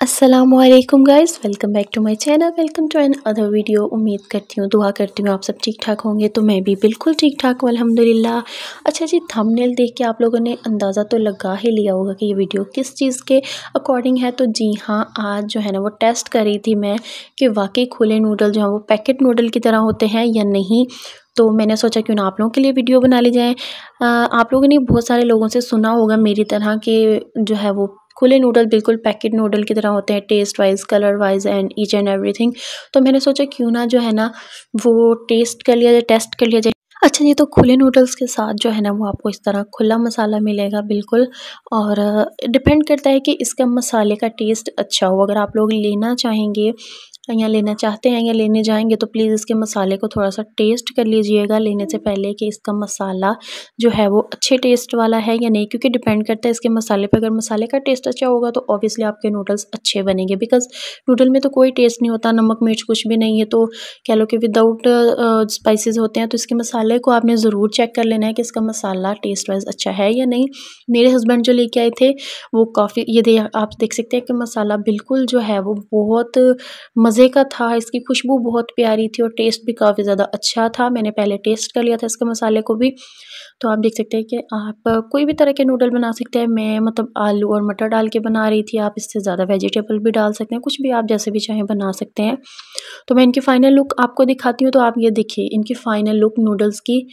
Aslam guys welcome back to my channel welcome to another video उम्मीद करती हूँ, दुआ करती हूँ, आप सब ठीक ठाक होंगे तो मैं भी बिल्कुल ठीक ठाक हूँ, अल्हम्दुलिल्लाह। अच्छा जी थंबनेल देख के आप लोगों ने अंदाज़ा तो लगा ही लिया होगा कि ये वीडियो किस चीज़ के अकॉर्डिंग है। तो जी हाँ आज जो है ना, वो टेस्ट कर रही थी मैं कि वाकई खुले नूडल जो हैं, वो पैकेट नूडल की तरह होते हैं या नहीं। तो मैंने सोचा क्यों ना आप लोगों के लिए वीडियो बना ली जाए। आप लोगों ने बहुत सारे लोगों से सुना होगा मेरी तरह के जो है वो खुले नूडल बिल्कुल पैकेट नूडल की तरह होते हैं taste wise colour wise and each and everything तो मैंने सोचा क्यों ना जो है ना, वो टेस्ट कर लिया जाए टेस्ट कर लिया जाए। अच्छा ये तो खुले नूडल्स के साथ जो है ना, वो आपको इस तरह खुला मसाला मिलेगा, बिल्कुल। और डिपेंड करता है कि इसका मसाले का टेस्ट अच्छा हो। अगर आप लोग लेना चाहेंगे या लेना चाहते हैं या लेने जाएँगे तो प्लीज़ इसके मसाले को थोड़ा सा टेस्ट कर लीजिएगा। लेने से पहले कि इसका मसाला जो है वो अच्छे टेस्ट वाला है या नहीं, क्योंकि डिपेंड करता है इसके मसाले पर अगर मसाले का टेस्ट अच्छा होगा तो ऑब्वियसली आपके नूडल्स अच्छे बनेंगे। बिकॉज़ नूडल में तो कोई टेस्ट नहीं होता, नमक, मिर्च कुछ भी नहीं है तो कह लो कि विदाउट स्पाइसेस होते हैं तो इसके मसाले को आपने ज़रूर चेक कर लेना है कि इसका मसाला टेस्ट वाइज अच्छा है या नहीं। मेरे हस्बैंड जो लेके आए थे, वो काफ़ी, ये आप देख सकते हैं कि मसाला बिल्कुल जो है वो बहुत मज़े का था, इसकी खुशबू बहुत प्यारी थी और टेस्ट भी काफ़ी ज़्यादा अच्छा था। मैंने पहले टेस्ट कर लिया था इसके मसाले को भी। तो आप देख सकते हैं कि आप कोई भी तरह के नूडल बना सकते हैं। मैं मतलब आलू और मटर डाल के बना रही थी। आप इससे ज़्यादा वेजिटेबल भी डाल सकते हैं। कुछ भी आप जैसे भी चाहें बना सकते हैं। तो मैं इनकी फ़ाइनल लुक आपको दिखाती हूँ। तो आप ये देखिए, इनकी फ़ाइनल लुक नूडल्स की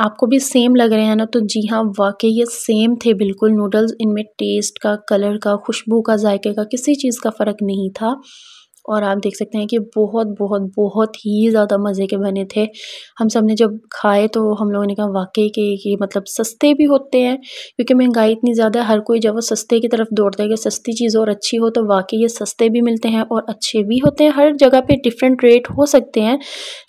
आपको भी सेम लग रहे हैं ना? तो जी हाँ वाकई ये सेम थे बिल्कुल नूडल्स इनमें टेस्ट का कलर का, खुशबू का, जायके का किसी चीज़ का फ़र्क नहीं था। और आप देख सकते हैं कि बहुत बहुत बहुत ही ज़्यादा मज़े के बने थे। हम सबने जब खाए तो हम लोगों ने कहा, वाकई के, कि मतलब सस्ते भी होते हैं, क्योंकि महँगाई इतनी ज़्यादा है, हर कोई जब वो सस्ते की तरफ़ दौड़ता है कि सस्ती चीज़ और अच्छी हो तो वाकई ये सस्ते भी मिलते हैं और अच्छे भी होते हैं। हर जगह पर डिफरेंट रेट हो सकते हैं,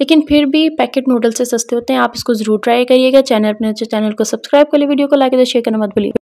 लेकिन फिर भी पैकेट नूडल से सस्ते होते हैं। आप इसको ज़रूर ट्राई करिएगा। चैनल, अपने चैनल को सब्सक्राइब कर लिए वीडियो को लाइक शेयर करना मत भूलिए